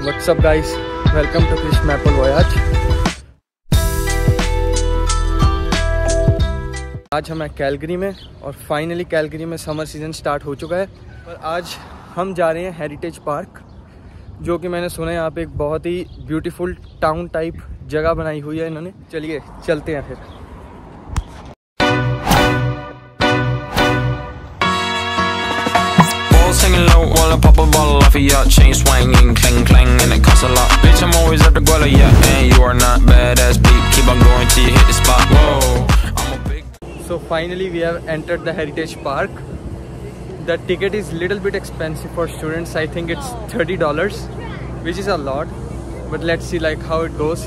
Up guys? Welcome to Fish Maple Voyage. आज हम हैं कैलगरी में और फाइनली कैलगरी में समर सीज़न स्टार्ट हो चुका है और आज हम जा रहे हैं हेरिटेज पार्क जो कि मैंने सुना है यहाँ पे एक बहुत ही ब्यूटीफुल टाउन टाइप जगह बनाई हुई है इन्होंने चलिए चलते हैं फिर Balls hanging low while a bottle off of your chain swinging, clang beat. Keep on going till you hit the spot. Whoa, I'm a big. So finally we have entered the heritage park. The ticket is little bit expensive for students. I think it's $30, which is a lot. But let's see like how it goes.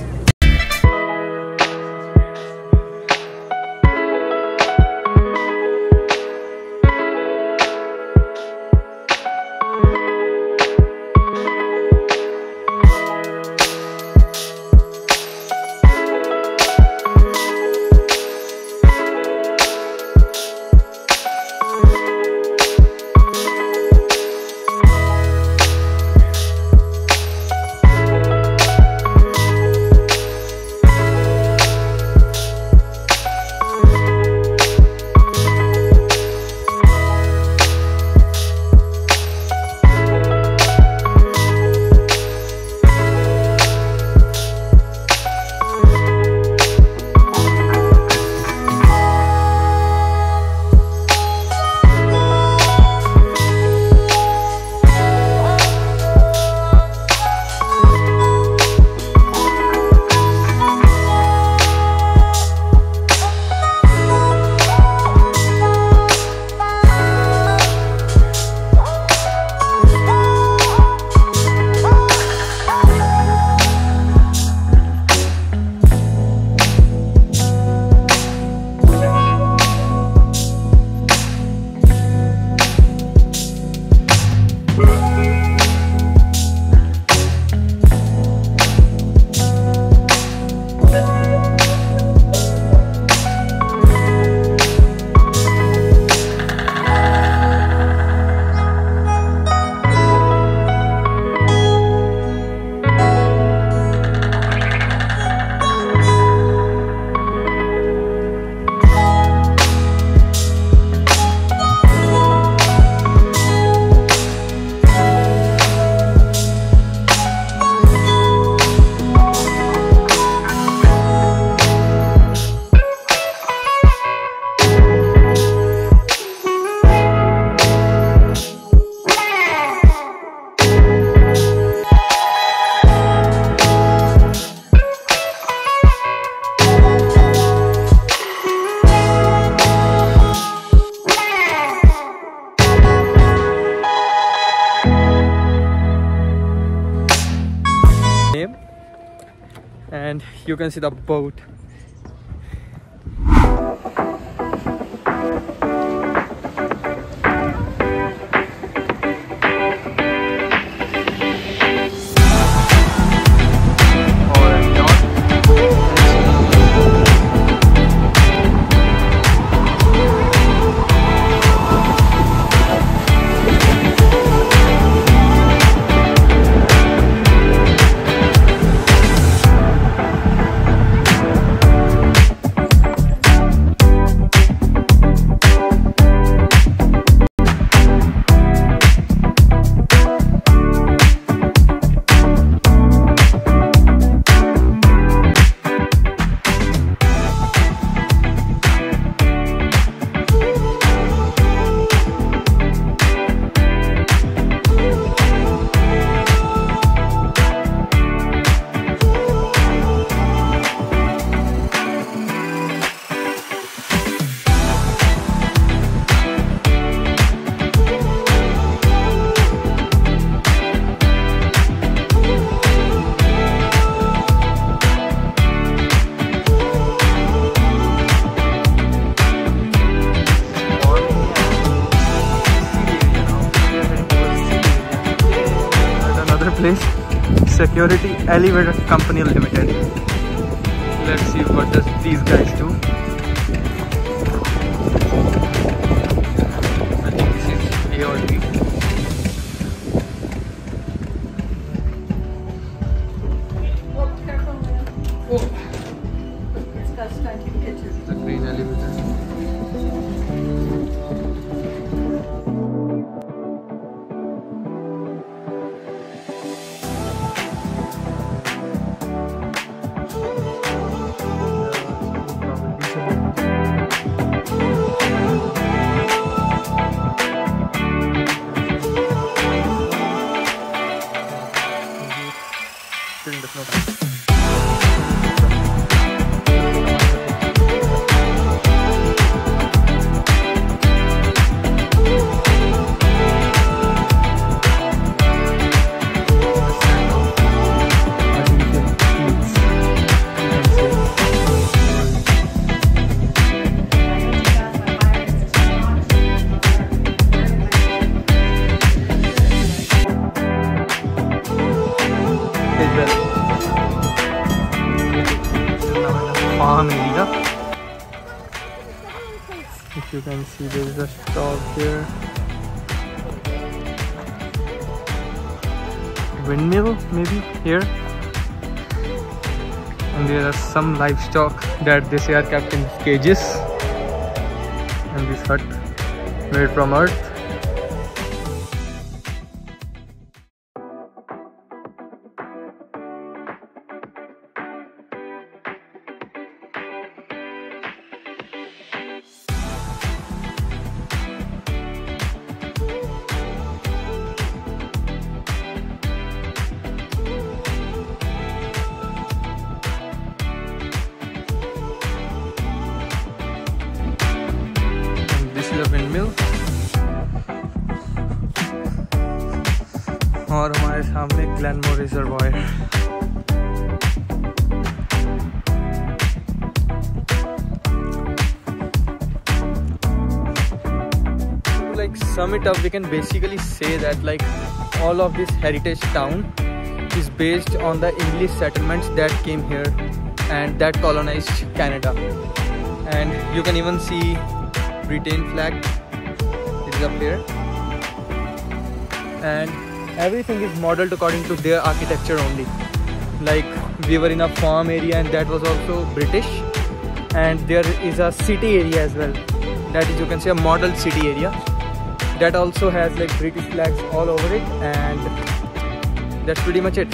You can see the boat. Place, Security Elevator Company Limited. Let's see what does these guys do. If you can see, there is a stop there. Windmill, maybe here. And there are some livestock that they say are kept in cages. And this hut made from earth. और हमारे सामने Glenmore reservoir to like sum it up we can basically say that like all of this heritage town is based on the english settlements that came here and that colonized canada and you can even see britain flag it is up here and everything is modeled according to their architecture only. Like we were in a farm area and that was also british. And there is a city area as well. That is you can say a model city area. That also has like british flags all over it and that's pretty much it